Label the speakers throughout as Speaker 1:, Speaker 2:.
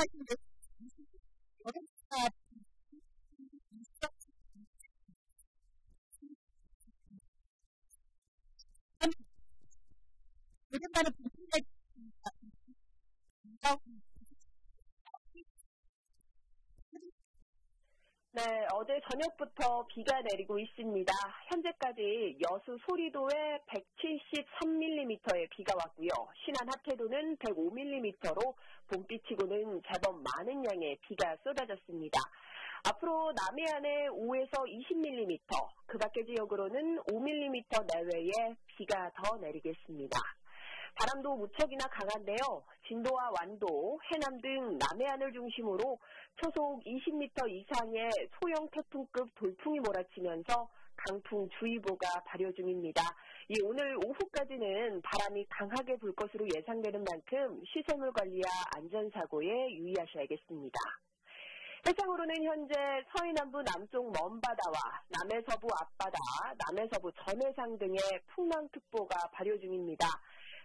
Speaker 1: taking
Speaker 2: this 어제 저녁부터 비가 내리고 있습니다. 현재까지 여수 소리도에 173mm의 비가 왔고요. 신안 하태도는 105mm로 봄비치고는 제법 많은 양의 비가 쏟아졌습니다. 앞으로 남해안에 5에서 20mm, 그 밖의 지역으로는 5mm 내외의 비가 더 내리겠습니다. 바람도 무척이나 강한데요. 진도와 완도, 해남 등 남해안을 중심으로 초속 20m 이상의 소형 태풍급 돌풍이 몰아치면서 강풍 주의보가 발효 중입니다. 이 오늘 오후까지는 바람이 강하게 불 것으로 예상되는 만큼 시설물 관리와 안전사고에 유의하셔야겠습니다. 해상으로는 현재 서해남부 남쪽 먼바다와 남해서부 앞바다, 남해서부 전해상 등의 풍랑특보가 발효 중입니다.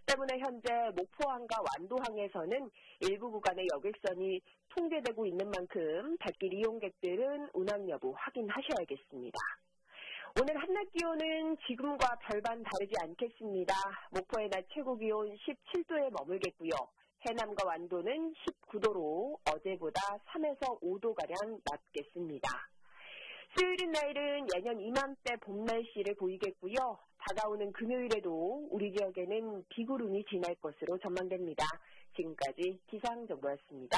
Speaker 2: 때문에 현재 목포항과 완도항에서는 일부 구간의 여객선이 통제되고 있는 만큼 발길 이용객들은 운항 여부 확인하셔야겠습니다. 오늘 한낮 기온은 지금과 별반 다르지 않겠습니다. 목포의 낮 최고 기온 17도에 머물겠고요. 해남과 완도는 19도로 어제보다 3에서 5도가량 낮겠습니다. 수요일인 내일은 예년 이맘때 봄 날씨를 보이겠고요. 다가오는 금요일에도 우리 지역에는 비구름이 지날 것으로 전망됩니다. 지금까지 기상정보였습니다.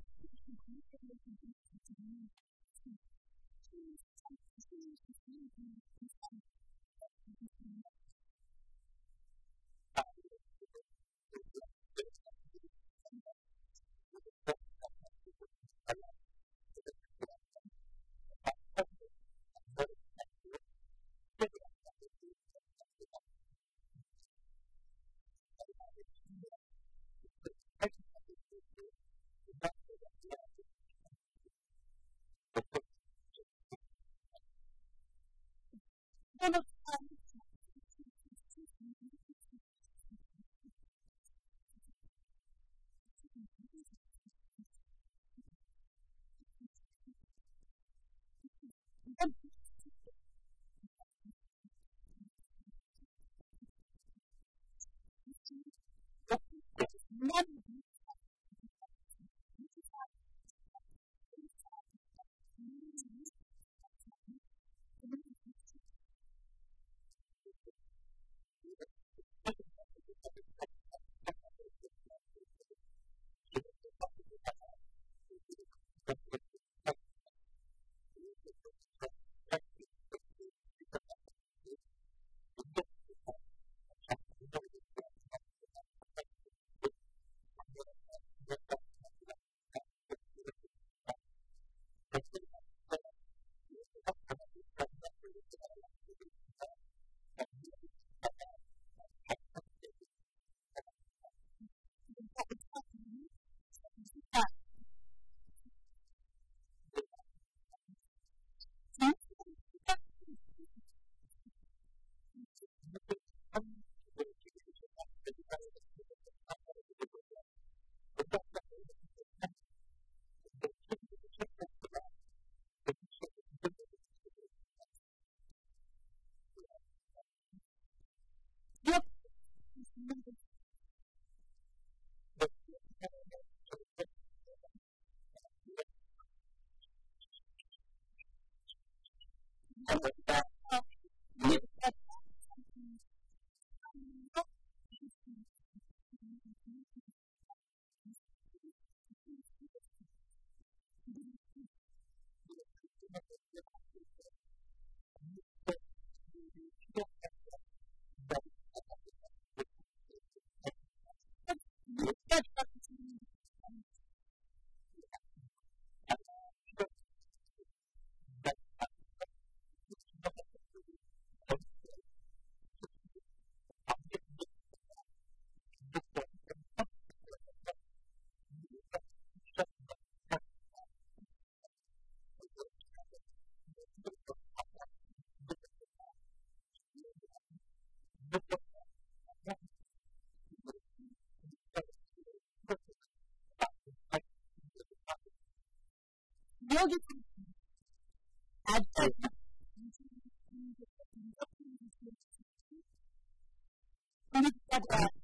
Speaker 3: Bye-bye.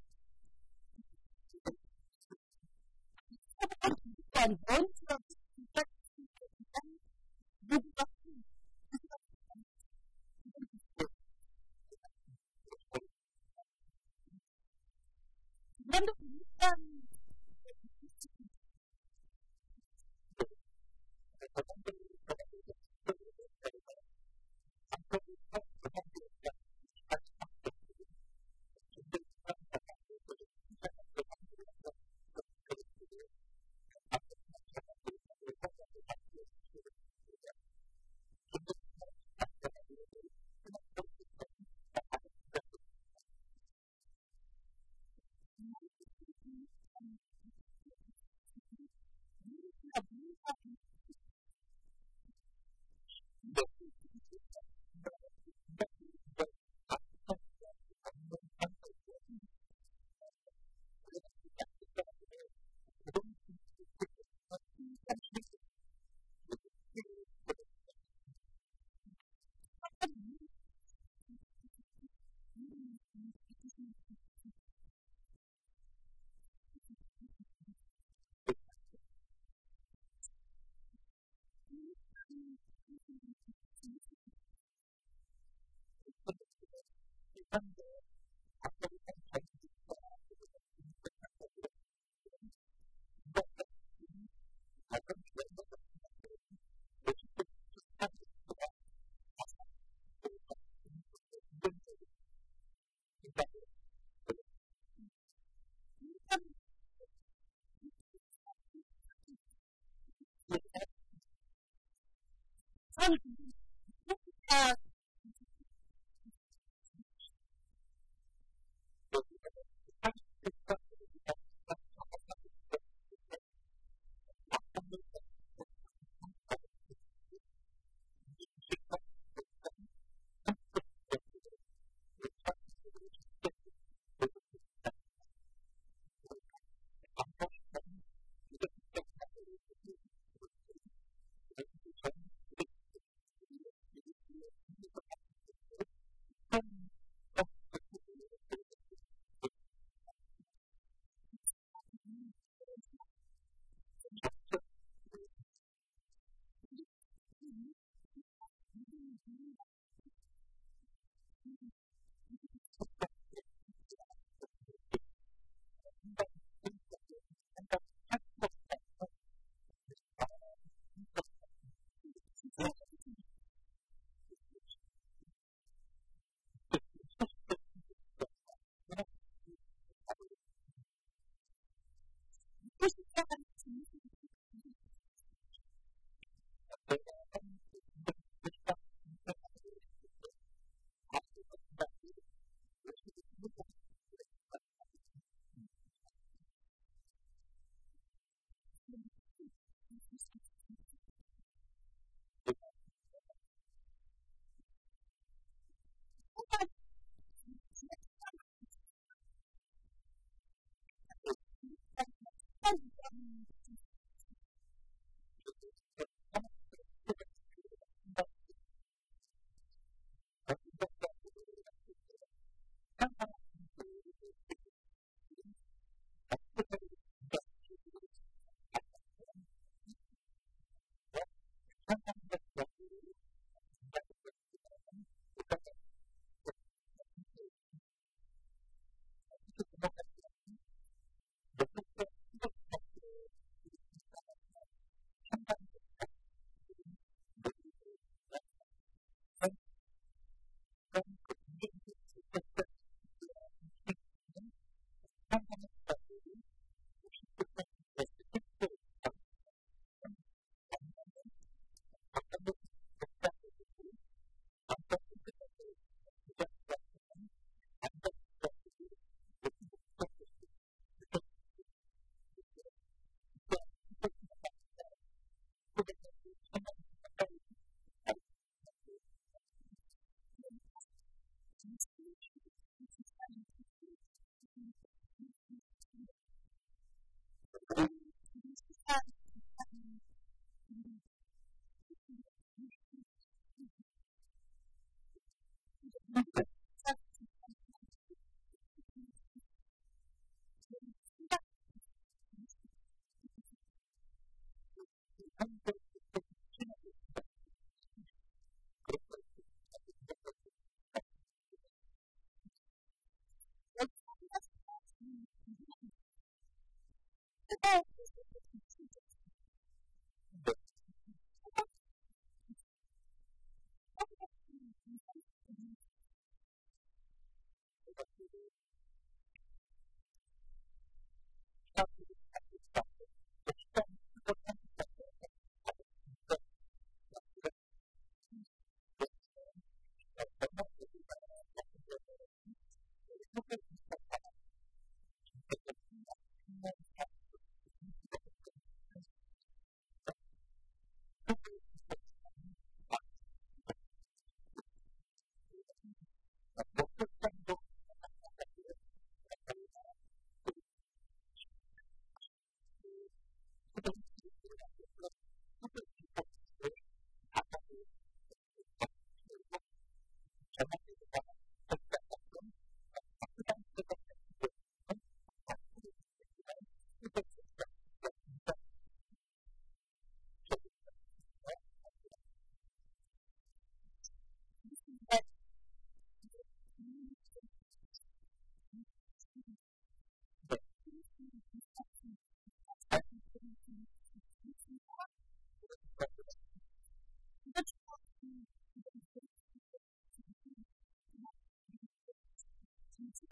Speaker 3: Oh.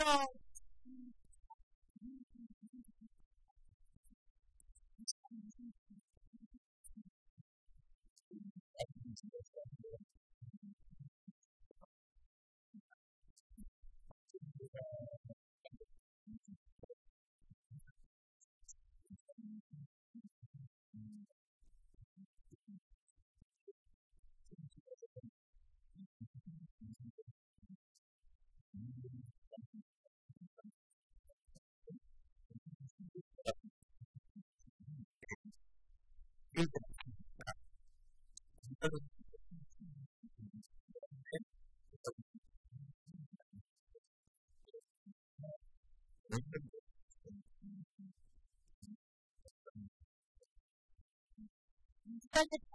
Speaker 3: No. Because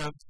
Speaker 3: Thanks.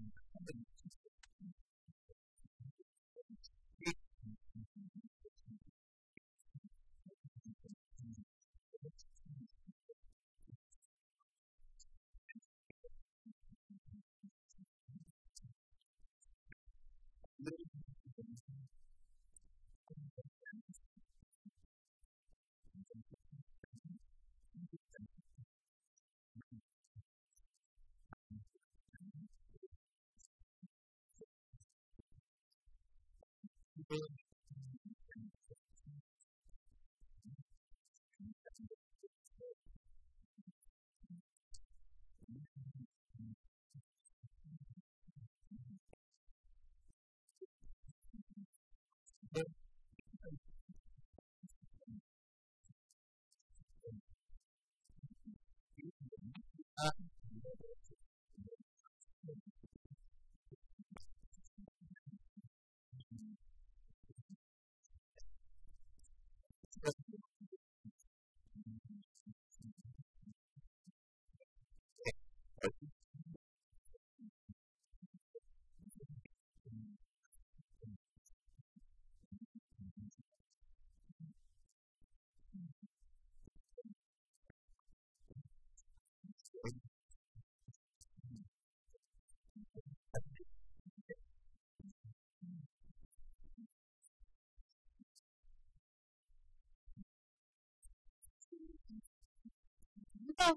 Speaker 3: Oh.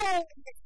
Speaker 3: Okay.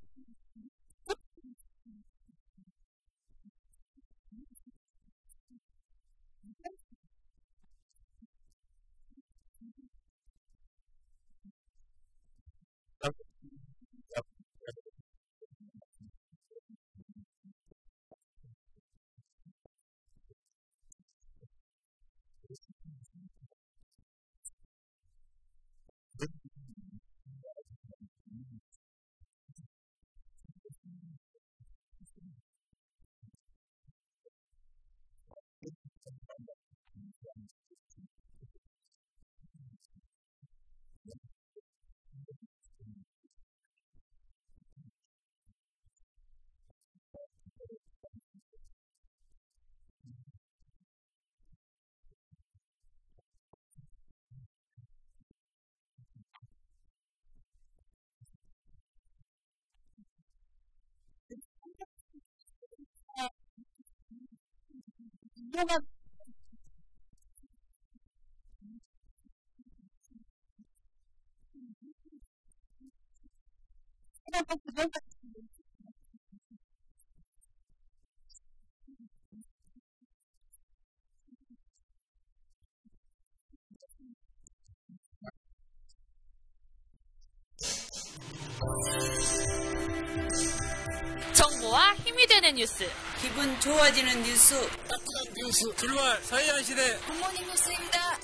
Speaker 3: 그런
Speaker 4: 정보와 힘이 되는 뉴스.
Speaker 5: 기분 좋아지는 뉴스.
Speaker 6: 뉴스 출발 서해안 시대.
Speaker 4: 굿모닝 뉴스입니다.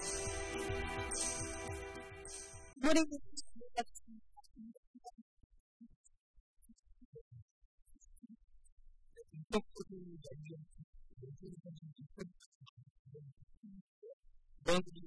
Speaker 1: 노래
Speaker 7: 많으면은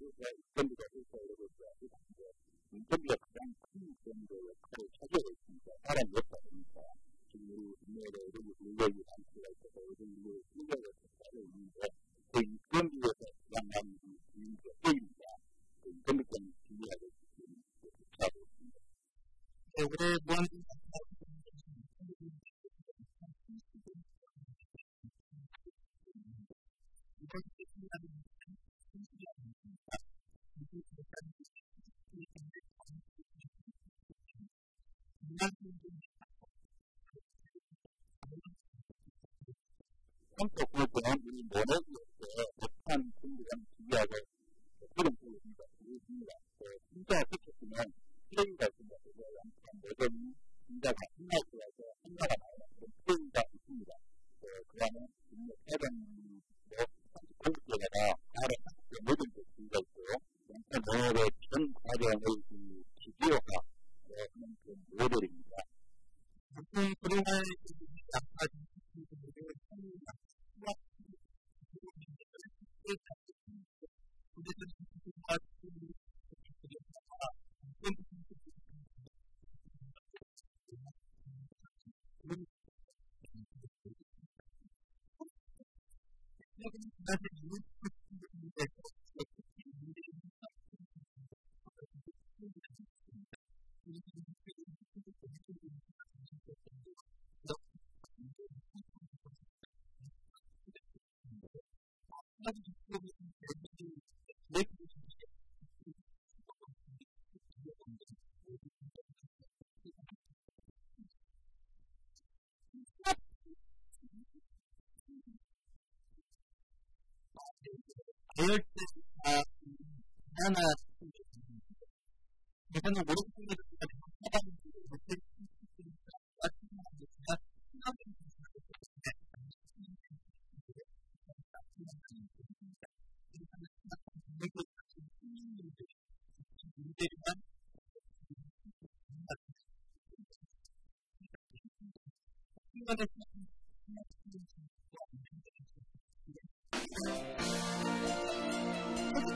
Speaker 1: border な、他のゴルフの私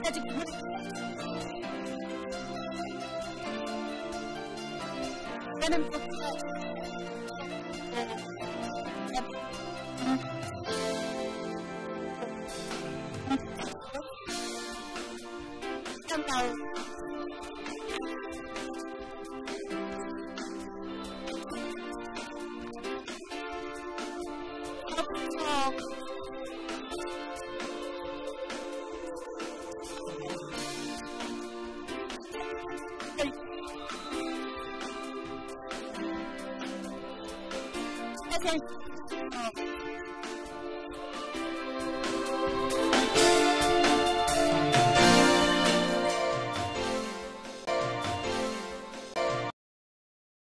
Speaker 1: たち and for flesh.